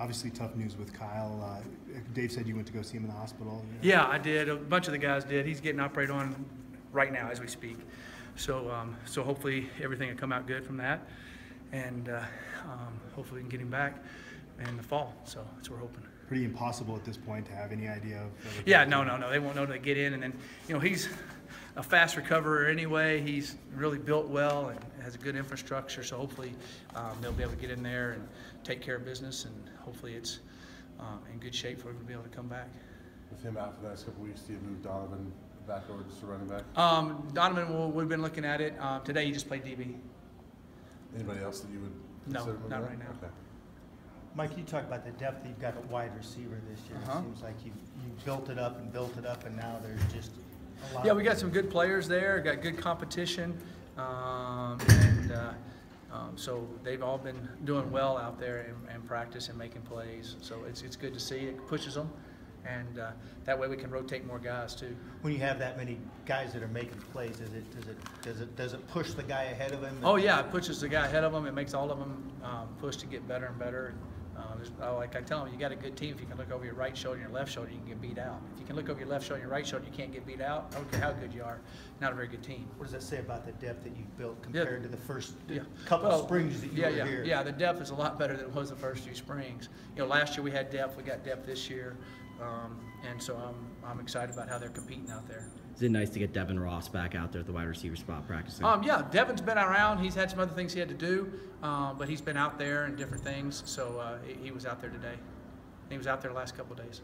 obviously tough news with Kyle. Uh, Dave said you went to go see him in the hospital. Yeah, I did. A bunch of the guys did. He's getting operated on right now as we speak. So, um, so hopefully everything will come out good from that, and uh, um, hopefully we can get him back in the fall. So that's what we're hoping. Pretty impossible at this point to have any idea of. of Yeah, no, no, no. They won't know to get in, and then you know he's a fast recoverer anyway. He's really built well and has a good infrastructure. So hopefully um, they'll be able to get in there and take care of business, and hopefully it's um, in good shape for him to be able to come back. With him out for the next couple of weeks, do you move Donovan back over just to running back? Um, Donovan, well, we've been looking at it. Um, today he just played DB. Anybody else that you would No, consider moving not out? right now. Okay. Mike, you talk about the depth you've got at wide receiver this year. Uh-huh. It seems like you you built it up and built it up, and now there's just a lot. Yeah, we got some good players there. Got good competition, um, and uh, um, so they've all been doing well out there in, in practice and making plays. So it's it's good to see. It pushes them, and uh, that way we can rotate more guys too. When you have that many guys that are making plays, is it does it does it does it push the guy ahead of him? Oh yeah, it pushes the guy ahead of them. It makes all of them um, push to get better and better. Uh, there's- uh, like I tell them, you got a good team. If you can look over your right shoulder and your left shoulder, you can get beat out. If you can look over your left shoulder and your right shoulder, you can't get beat out. I don't care how good you are. Not a very good team. What does that say about the depth that you've built compared to the first Yeah. couple Well, springs that you yeah, were yeah, here? Yeah, the depth is a lot better than it was the first few springs. You know, last year we had depth, we got depth this year, um, and so I'm, I'm excited about how they're competing out there. Is it nice to get Devin Ross back out there at the wide receiver spot practicing? Um, yeah, Devin's been around. He's had some other things he had to do, um, but he's been out there and different things. So uh, he, he was out there today. He was out there the last couple of days.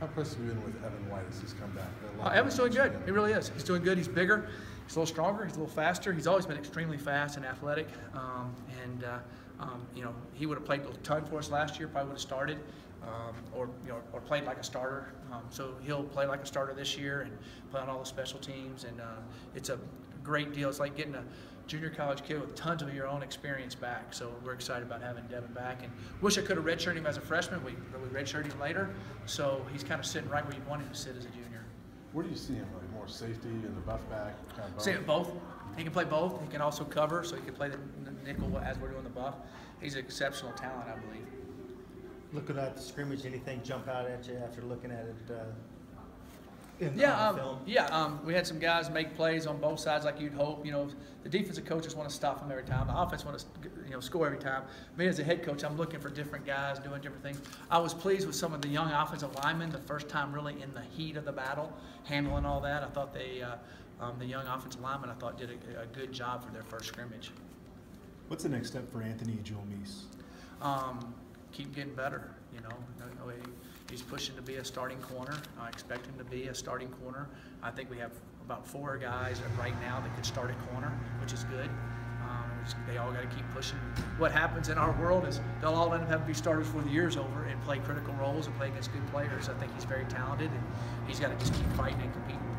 How impressed have you been with Evan White as he's come back? Uh, Evan's doing good. He really is. He's doing good. He's bigger. He's a little stronger. He's a little faster. He's always been extremely fast and athletic. Um, and uh, um, you know, he would have played a ton for us last year. Probably would have started, um, or you know, or played like a starter. Um, so he'll play like a starter this year and play on all the special teams. And uh, it's a great deal. It's like getting a junior college kid with tons of your own experience back. So we're excited about having Devin back. And wish I could have redshirted him as a freshman. We, we redshirted him later. So he's kind of sitting right where you want him to sit as a junior. Where do you see him? Like more safety in the buff back? Kind of See both? both. He can play both. He can also cover, so he can play the the nickel as we're doing the buff. He's an exceptional talent, I believe. Looking at the scrimmage, anything jump out at you after looking at it? Uh, in, Yeah, um, film? yeah. Um, we had some guys make plays on both sides, like you'd hope. You know, the defensive coaches want to stop them every time. The offense want to, you know, score every time. Me as a head coach, I'm looking for different guys doing different things. I was pleased with some of the young offensive linemen the first time, really in the heat of the battle, handling all that. I thought they, uh, um, the young offensive linemen, I thought did a, a good job for their first scrimmage. What's the next step for Anthony Julmisse? um, keep getting better. You know, No- no, he- he's pushing to be a starting corner. I expect him to be a starting corner. I think we have about four guys right now that could start at corner, which is good. Um, they all got to keep pushing. What happens in our world is they'll all end up having to be starters before the year's over and play critical roles and play against good players. I think he's very talented and he's got to just keep fighting and competing.